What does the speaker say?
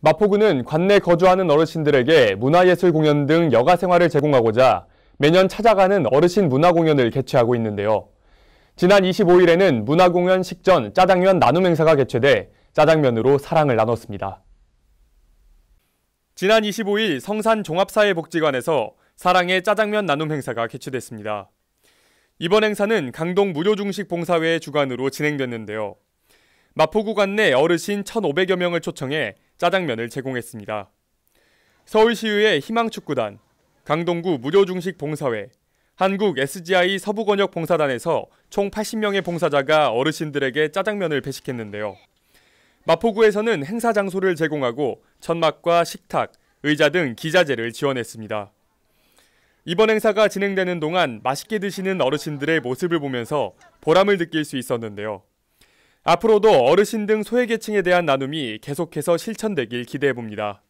마포구는 관내 거주하는 어르신들에게 문화예술 공연 등 여가 생활을 제공하고자 매년 찾아가는 어르신 문화 공연을 개최하고 있는데요. 지난 25일에는 문화 공연 식전 짜장면 나눔 행사가 개최돼 짜장면으로 사랑을 나눴습니다. 지난 25일 성산 종합사회복지관에서 사랑의 짜장면 나눔 행사가 개최됐습니다. 이번 행사는 강동 무료중식 봉사회의 주관으로 진행됐는데요. 마포구 관내 어르신 1,500여 명을 초청해 짜장면을 제공했습니다. 서울시의회 희망축구단, 강동구 무료중식 봉사회, 한국 SGI 서부권역 봉사단에서 총 80명의 봉사자가 어르신들에게 짜장면을 배식했는데요. 마포구에서는 행사 장소를 제공하고 천막과 식탁, 의자 등 기자재를 지원했습니다. 이번 행사가 진행되는 동안 맛있게 드시는 어르신들의 모습을 보면서 보람을 느낄 수 있었는데요. 앞으로도 어르신 등 소외계층에 대한 나눔이 계속해서 실천되길 기대해 봅니다.